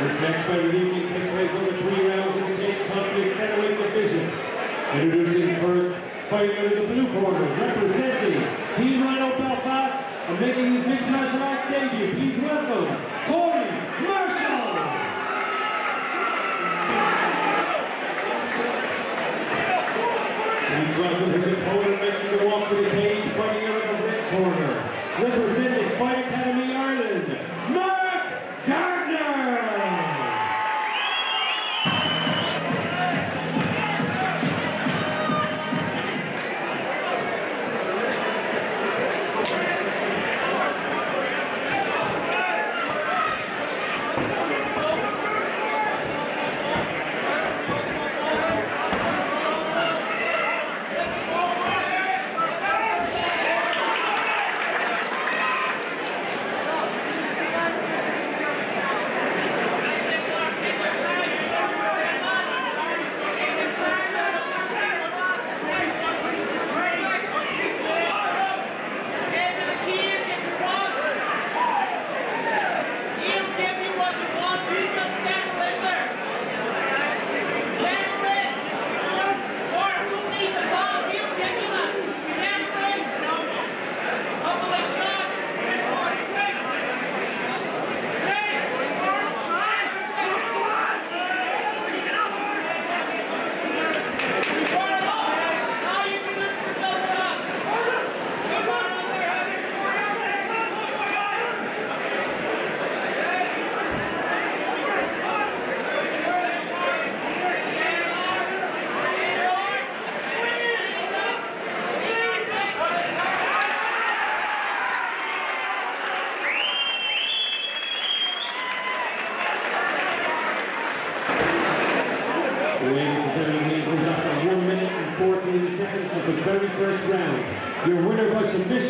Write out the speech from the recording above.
This next fight of the evening takes place over three rounds in the cage conflict featherweight division. Introducing first, fighting out of the blue corner, representing Team Ryano Belfast, and making his mixed martial arts debut. Please welcome Corey Marshall. Please welcome his opponent Ladies and gentlemen, the game comes after 1 minute and 14 seconds of the very first round. Your winner by submission